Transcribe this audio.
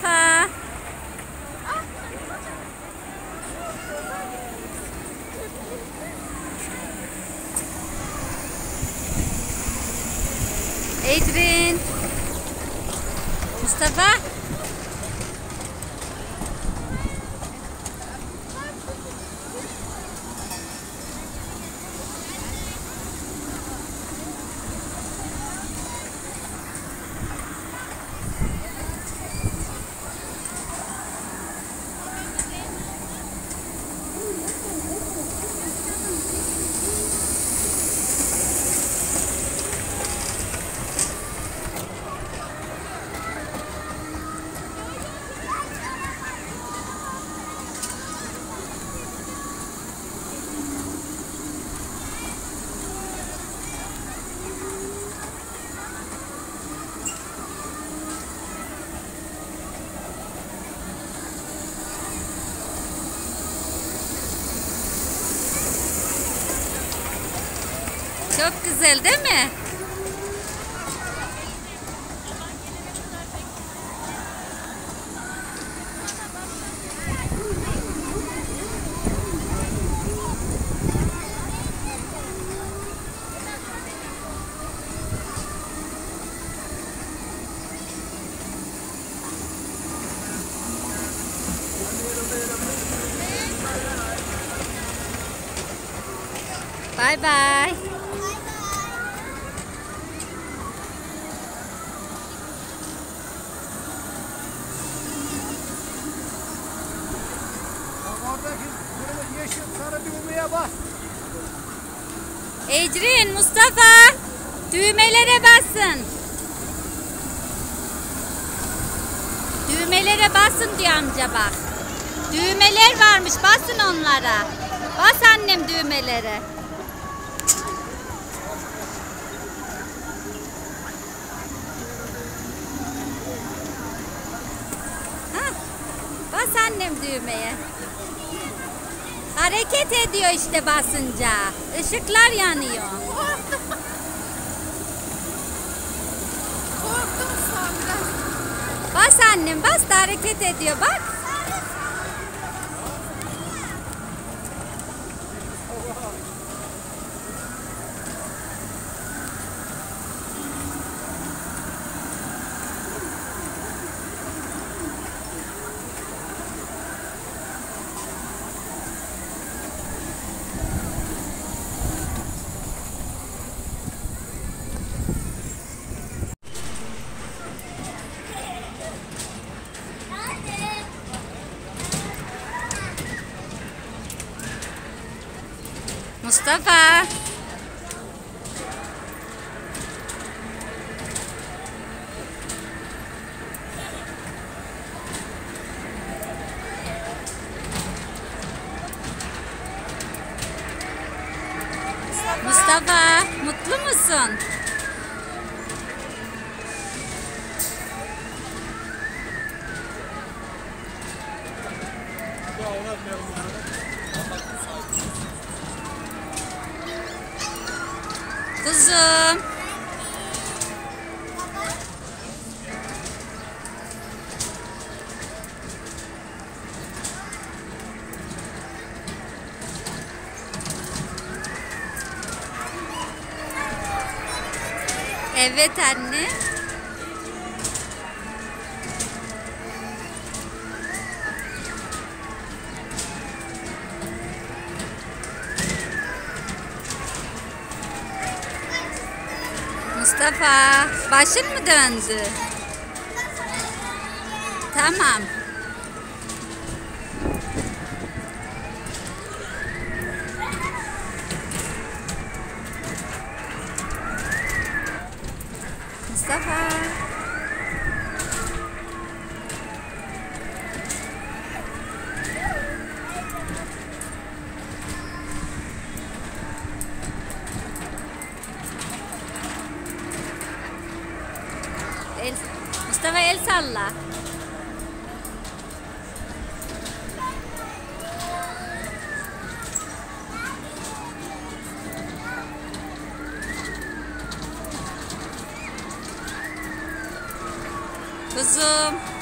นะคะเอดรินมุสตาฟา Çok güzel değil mi? Bye bye. Sarı düğmeye bas. Ecrin, Mustafa. Düğmelere basın. Düğmelere basın diyor amca bak. Düğmeler varmış basın onlara. Bas annem düğmelere. Hah, Bas annem düğmeye. Hareket ediyor işte basınca. Işıklar yanıyor. Korktum sonra. Bas annem bas da hareket ediyor bak. Mustafa. Mustafa, mutlu musun? Kuzum. Evet anne. Mustafa, başın mı döndü? Tamam. Mustafa. إلسا مصطفى إلسا الله. بالظبط